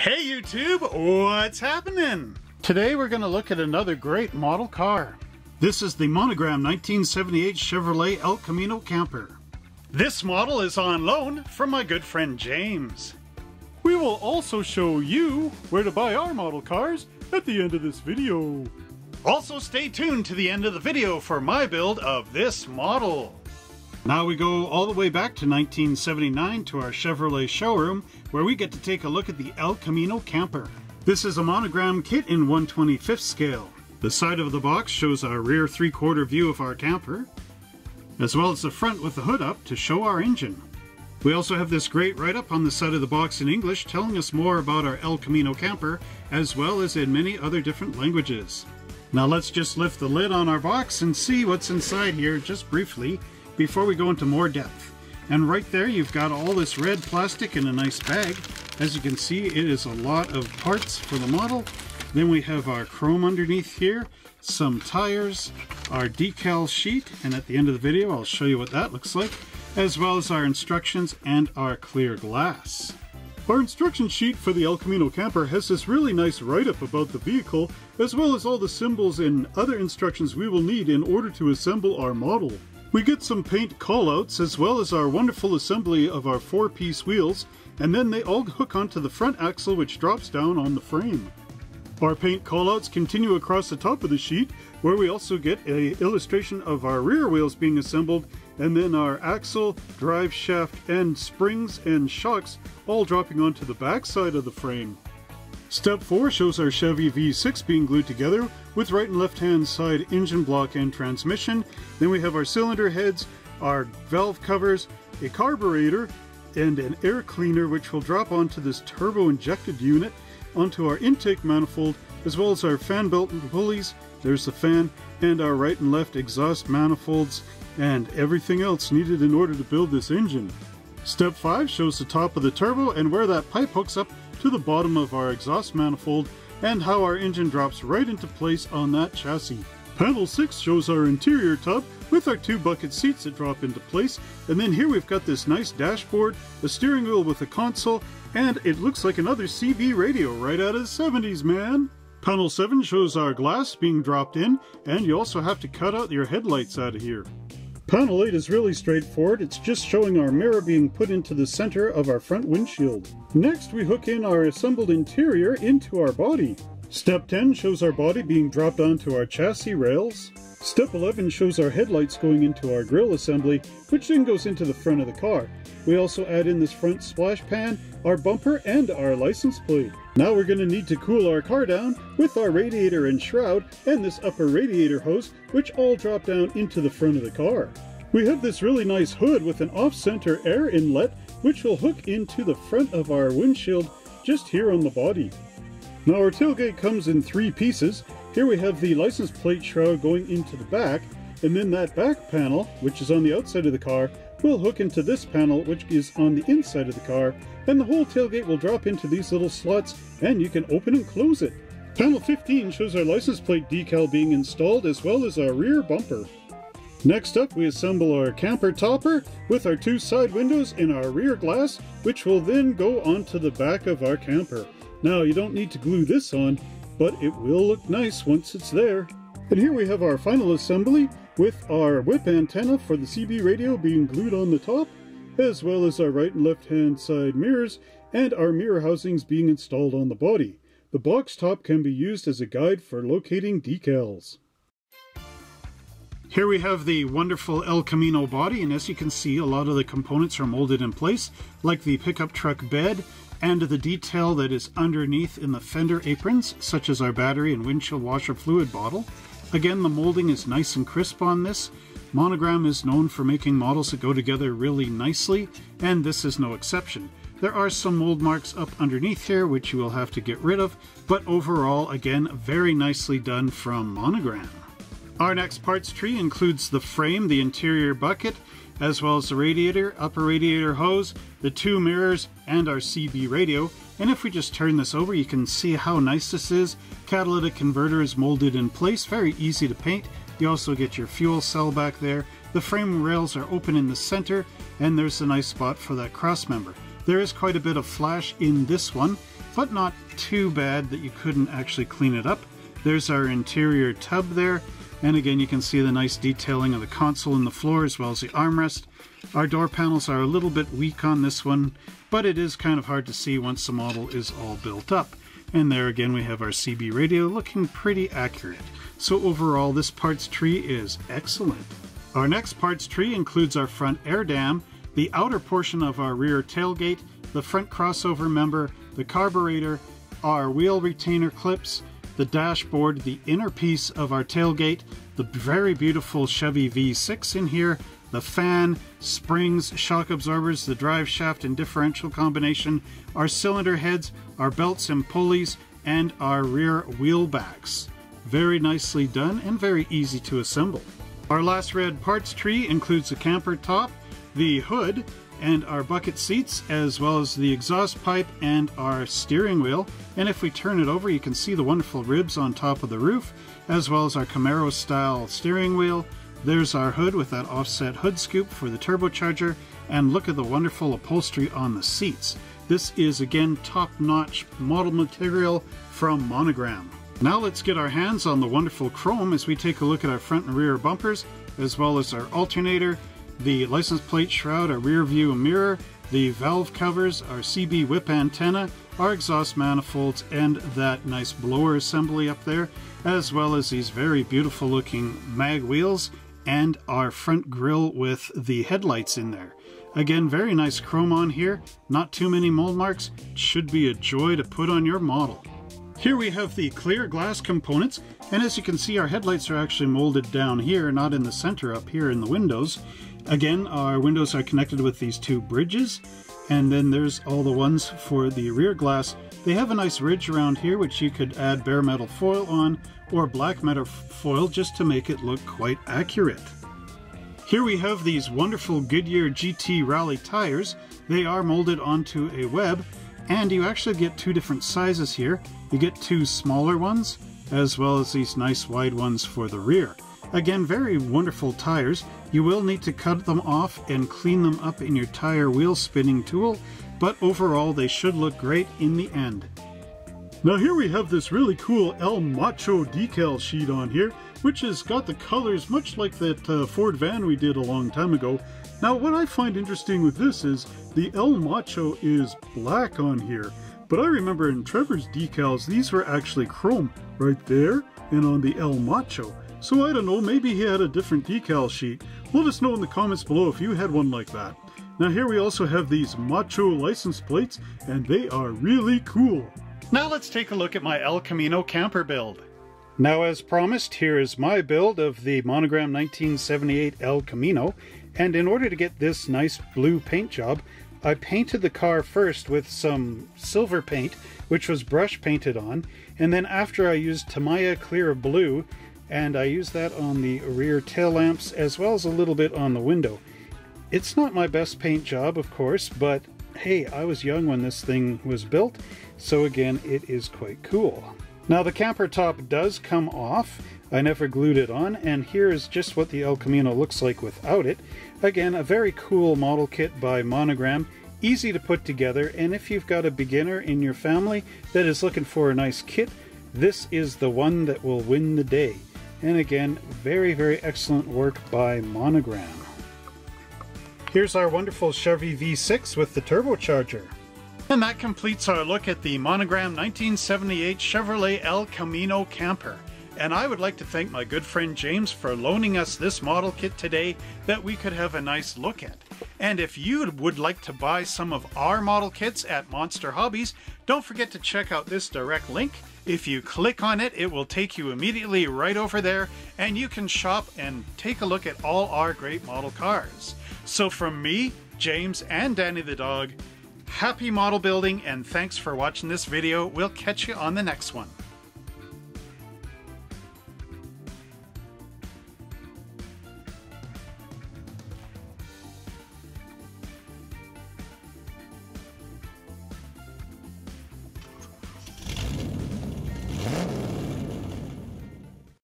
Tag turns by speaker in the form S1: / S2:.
S1: Hey YouTube, what's happening? Today we're going to look at another great model car. This is the Monogram 1978 Chevrolet El Camino Camper. This model is on loan from my good friend James. We will also show you where to buy our model cars at the end of this video. Also stay tuned to the end of the video for my build of this model. Now we go all the way back to 1979 to our Chevrolet showroom where we get to take a look at the El Camino camper. This is a monogram kit in 125th scale. The side of the box shows our rear three-quarter view of our camper, as well as the front with the hood up to show our engine. We also have this great write-up on the side of the box in English telling us more about our El Camino camper, as well as in many other different languages. Now let's just lift the lid on our box and see what's inside here just briefly before we go into more depth. And right there you've got all this red plastic in a nice bag. As you can see it is a lot of parts for the model. Then we have our chrome underneath here, some tires, our decal sheet, and at the end of the video I'll show you what that looks like, as well as our instructions and our clear glass. Our instruction sheet for the El Camino camper has this really nice write-up about the vehicle, as well as all the symbols and other instructions we will need in order to assemble our model. We get some paint callouts as well as our wonderful assembly of our four-piece wheels and then they all hook onto the front axle which drops down on the frame. Our paint callouts continue across the top of the sheet where we also get a illustration of our rear wheels being assembled and then our axle, drive shaft and springs and shocks all dropping onto the back side of the frame. Step 4 shows our Chevy V6 being glued together with right and left hand side engine block and transmission. Then we have our cylinder heads, our valve covers, a carburetor, and an air cleaner which will drop onto this turbo injected unit onto our intake manifold as well as our fan belt and pulleys, there's the fan, and our right and left exhaust manifolds and everything else needed in order to build this engine. Step 5 shows the top of the turbo and where that pipe hooks up to the bottom of our exhaust manifold and how our engine drops right into place on that chassis. Panel 6 shows our interior tub with our two bucket seats that drop into place and then here we've got this nice dashboard, a steering wheel with a console, and it looks like another CB radio right out of the 70s man. Panel 7 shows our glass being dropped in and you also have to cut out your headlights out of here. Panel 8 is really straightforward, it's just showing our mirror being put into the center of our front windshield. Next we hook in our assembled interior into our body. Step 10 shows our body being dropped onto our chassis rails. Step 11 shows our headlights going into our grille assembly, which then goes into the front of the car. We also add in this front splash pan, our bumper, and our license plate. Now we're going to need to cool our car down with our radiator and shroud and this upper radiator hose, which all drop down into the front of the car. We have this really nice hood with an off-center air inlet, which will hook into the front of our windshield just here on the body. Now our tailgate comes in three pieces. Here we have the license plate shroud going into the back, and then that back panel, which is on the outside of the car, will hook into this panel, which is on the inside of the car, and the whole tailgate will drop into these little slots, and you can open and close it. Panel 15 shows our license plate decal being installed, as well as our rear bumper. Next up, we assemble our camper topper with our two side windows and our rear glass, which will then go onto the back of our camper. Now, you don't need to glue this on, but it will look nice once it's there. And here we have our final assembly with our whip antenna for the CB radio being glued on the top, as well as our right and left hand side mirrors and our mirror housings being installed on the body. The box top can be used as a guide for locating decals. Here we have the wonderful El Camino body, and as you can see, a lot of the components are molded in place, like the pickup truck bed and the detail that is underneath in the fender aprons, such as our battery and windshield washer fluid bottle. Again, the molding is nice and crisp on this. Monogram is known for making models that go together really nicely, and this is no exception. There are some mold marks up underneath here, which you will have to get rid of, but overall, again, very nicely done from Monogram. Our next parts tree includes the frame, the interior bucket, as well as the radiator, upper radiator hose, the two mirrors, and our CB radio, and if we just turn this over, you can see how nice this is. Catalytic converter is molded in place, very easy to paint. You also get your fuel cell back there. The frame rails are open in the center, and there's a nice spot for that cross member. There is quite a bit of flash in this one, but not too bad that you couldn't actually clean it up. There's our interior tub there, and again you can see the nice detailing of the console and the floor as well as the armrest. Our door panels are a little bit weak on this one, but it is kind of hard to see once the model is all built up. And there again we have our CB radio looking pretty accurate. So overall this parts tree is excellent. Our next parts tree includes our front air dam, the outer portion of our rear tailgate, the front crossover member, the carburetor, our wheel retainer clips, the dashboard, the inner piece of our tailgate, the very beautiful Chevy V6 in here, the fan, springs, shock absorbers, the drive shaft and differential combination, our cylinder heads, our belts and pulleys, and our rear wheel backs. Very nicely done and very easy to assemble. Our last red parts tree includes the camper top, the hood, and our bucket seats, as well as the exhaust pipe and our steering wheel. And if we turn it over, you can see the wonderful ribs on top of the roof, as well as our Camaro style steering wheel. There's our hood with that offset hood scoop for the turbocharger, and look at the wonderful upholstery on the seats. This is again top-notch model material from Monogram. Now let's get our hands on the wonderful chrome as we take a look at our front and rear bumpers, as well as our alternator, the license plate shroud, our rear view mirror, the valve covers, our CB whip antenna, our exhaust manifolds, and that nice blower assembly up there, as well as these very beautiful looking mag wheels and our front grille with the headlights in there. Again, very nice chrome on here, not too many mold marks, should be a joy to put on your model. Here we have the clear glass components, and as you can see our headlights are actually molded down here, not in the center up here in the windows. Again, our windows are connected with these two bridges, and then there's all the ones for the rear glass. They have a nice ridge around here which you could add bare metal foil on or black metal foil just to make it look quite accurate. Here we have these wonderful Goodyear GT Rally tires. They are molded onto a web and you actually get two different sizes here. You get two smaller ones as well as these nice wide ones for the rear. Again, very wonderful tires. You will need to cut them off and clean them up in your tire wheel spinning tool, but overall they should look great in the end. Now here we have this really cool El Macho decal sheet on here, which has got the colors much like that uh, Ford van we did a long time ago. Now what I find interesting with this is the El Macho is black on here, but I remember in Trevor's decals these were actually chrome right there and on the El Macho. So I don't know, maybe he had a different decal sheet. Let us know in the comments below if you had one like that. Now here we also have these Macho license plates, and they are really cool. Now let's take a look at my El Camino camper build. Now as promised, here is my build of the Monogram 1978 El Camino, and in order to get this nice blue paint job, I painted the car first with some silver paint, which was brush painted on, and then after I used Tamiya Clear Blue, and I use that on the rear tail lamps as well as a little bit on the window. It's not my best paint job, of course, but hey, I was young when this thing was built, so again, it is quite cool. Now the camper top does come off. I never glued it on, and here is just what the El Camino looks like without it. Again, a very cool model kit by Monogram, easy to put together, and if you've got a beginner in your family that is looking for a nice kit, this is the one that will win the day. And again, very, very excellent work by Monogram. Here's our wonderful Chevy V6 with the turbocharger. And that completes our look at the Monogram 1978 Chevrolet El Camino camper. And I would like to thank my good friend James for loaning us this model kit today that we could have a nice look at. And if you would like to buy some of our model kits at Monster Hobbies, don't forget to check out this direct link if you click on it, it will take you immediately right over there and you can shop and take a look at all our great model cars. So from me, James, and Danny the dog, happy model building and thanks for watching this video. We'll catch you on the next one.